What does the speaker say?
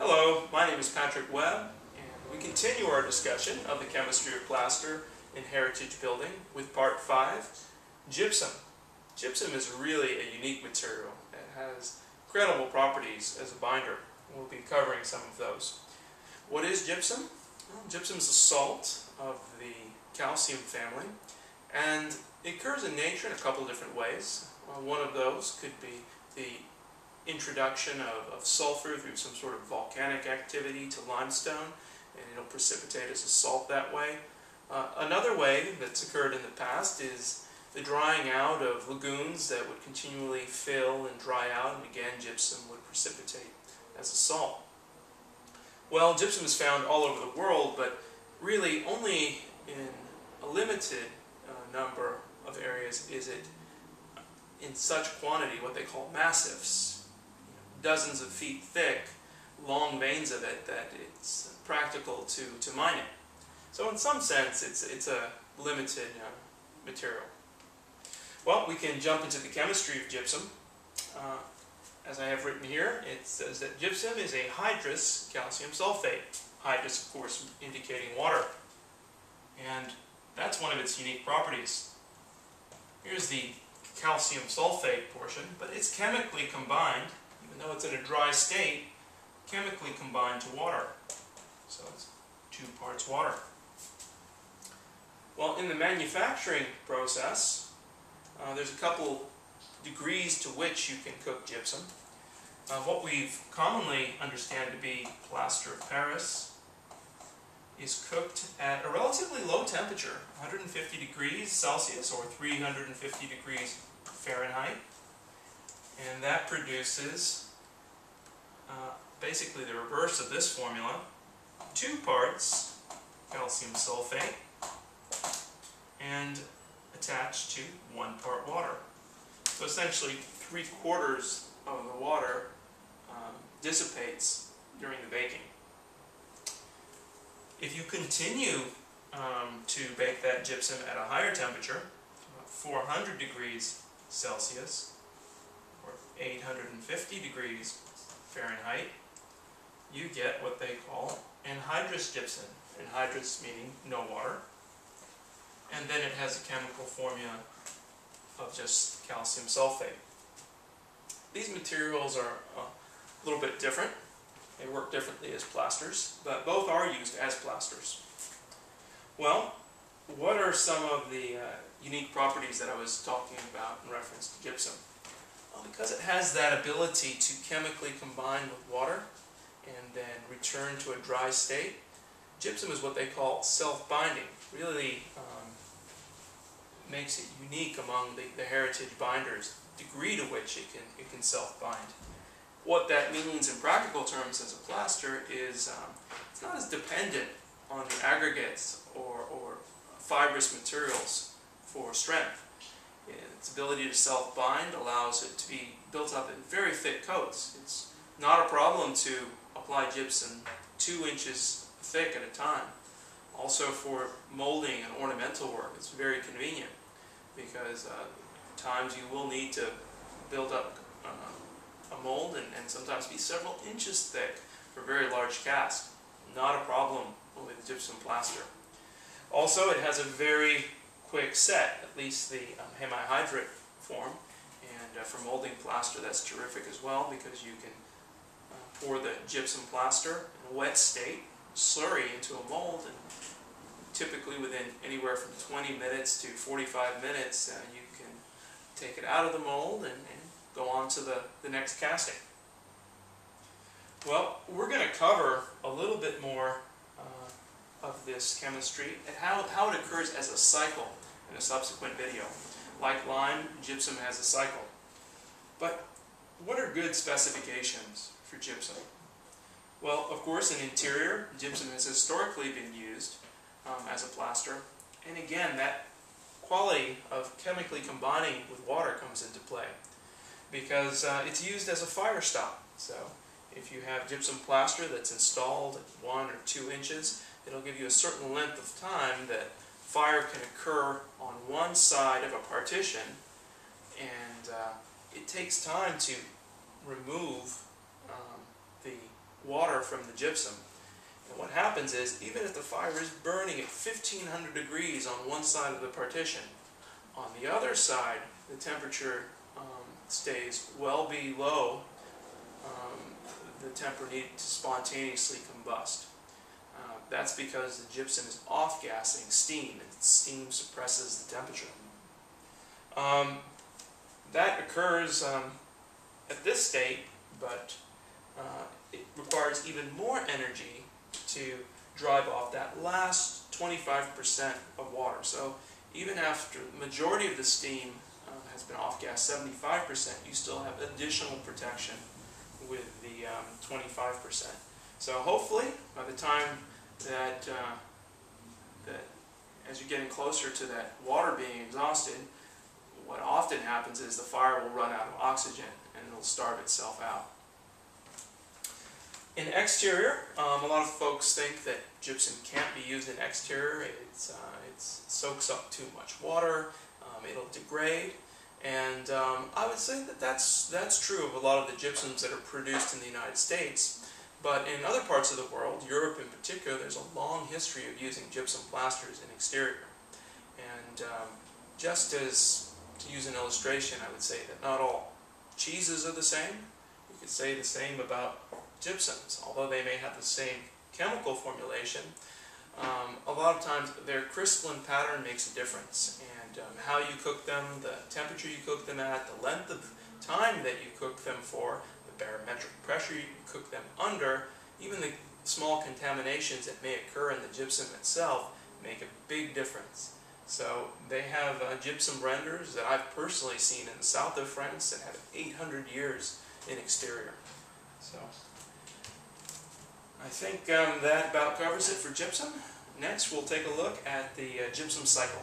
Hello, my name is Patrick Webb, and we continue our discussion of the chemistry of plaster in Heritage Building with part 5, gypsum. Gypsum is really a unique material. It has incredible properties as a binder. We'll be covering some of those. What is gypsum? Well, gypsum is a salt of the calcium family, and it occurs in nature in a couple of different ways. Uh, one of those could be the introduction of, of sulfur through some sort of volcanic activity to limestone, and it'll precipitate as a salt that way. Uh, another way that's occurred in the past is the drying out of lagoons that would continually fill and dry out, and again gypsum would precipitate as a salt. Well, gypsum is found all over the world, but really only in a limited uh, number of areas is it in such quantity, what they call massifs, dozens of feet thick, long veins of it, that it's practical to, to mine it. So in some sense, it's, it's a limited uh, material. Well, we can jump into the chemistry of gypsum. Uh, as I have written here, it says that gypsum is a hydrous calcium sulfate. Hydrous, of course, indicating water. And that's one of its unique properties. Here's the calcium sulfate portion, but it's chemically combined though it's in a dry state, chemically combined to water. So it's two parts water. Well, in the manufacturing process, uh, there's a couple degrees to which you can cook gypsum. Uh, what we commonly understand to be plaster of Paris is cooked at a relatively low temperature, 150 degrees Celsius or 350 degrees Fahrenheit. And that produces basically the reverse of this formula. Two parts calcium sulfate and attached to one part water. So essentially three quarters of the water um, dissipates during the baking. If you continue um, to bake that gypsum at a higher temperature, 400 degrees Celsius or 850 degrees Fahrenheit, you get what they call anhydrous gypsum. Anhydrous meaning no water. And then it has a chemical formula of just calcium sulfate. These materials are a little bit different. They work differently as plasters, but both are used as plasters. Well, what are some of the uh, unique properties that I was talking about in reference to gypsum? Well, because it has that ability to chemically combine with water and then return to a dry state, gypsum is what they call self-binding. Really um, makes it unique among the, the heritage binders, degree to which it can, it can self-bind. What that means in practical terms as a plaster is um, it's not as dependent on the aggregates or, or fibrous materials for strength. Its ability to self-bind allows it to be built up in very thick coats. It's not a problem to apply gypsum two inches thick at a time. Also for molding and ornamental work, it's very convenient because uh, times you will need to build up uh, a mold and, and sometimes be several inches thick for very large casts. Not a problem with gypsum plaster. Also, it has a very quick set, at least the um, hemihydrate form. And uh, for molding plaster, that's terrific as well because you can pour the gypsum plaster in a wet state, slurry into a mold, and typically within anywhere from 20 minutes to 45 minutes, uh, you can take it out of the mold and, and go on to the, the next casting. Well, we're going to cover a little bit more uh, of this chemistry and how, how it occurs as a cycle in a subsequent video. Like lime, gypsum has a cycle. But are good specifications for gypsum? Well, of course, in interior, gypsum has historically been used um, as a plaster. And again, that quality of chemically combining with water comes into play because uh, it's used as a fire stop. So if you have gypsum plaster that's installed at one or two inches, it'll give you a certain length of time that fire can occur on one side of a partition and uh, it takes time to remove um, the water from the gypsum. And what happens is, even if the fire is burning at 1500 degrees on one side of the partition, on the other side, the temperature um, stays well below um, the temperature needed to spontaneously combust. Uh, that's because the gypsum is off-gassing steam, and steam suppresses the temperature. Um, that occurs um, at this state, but uh, it requires even more energy to drive off that last 25% of water. So even after the majority of the steam uh, has been off-gas, 75%, you still have additional protection with the um, 25%. So hopefully, by the time that, uh, that as you're getting closer to that water being exhausted, what often happens is the fire will run out of oxygen it'll starve itself out. In exterior, um, a lot of folks think that gypsum can't be used in exterior. It's, uh, it soaks up too much water, um, it'll degrade, and um, I would say that that's, that's true of a lot of the gypsums that are produced in the United States. But in other parts of the world, Europe in particular, there's a long history of using gypsum plasters in exterior. And um, just as, to use an illustration, I would say that not all cheeses are the same. You could say the same about gypsums, although they may have the same chemical formulation. Um, a lot of times their crystalline pattern makes a difference and um, how you cook them, the temperature you cook them at, the length of time that you cook them for, the barometric pressure you cook them under, even the small contaminations that may occur in the gypsum itself make a big difference. So they have uh, gypsum renders that I've personally seen in the south of France that have 800 years in exterior. So I think um, that about covers it for gypsum. Next we'll take a look at the uh, gypsum cycle.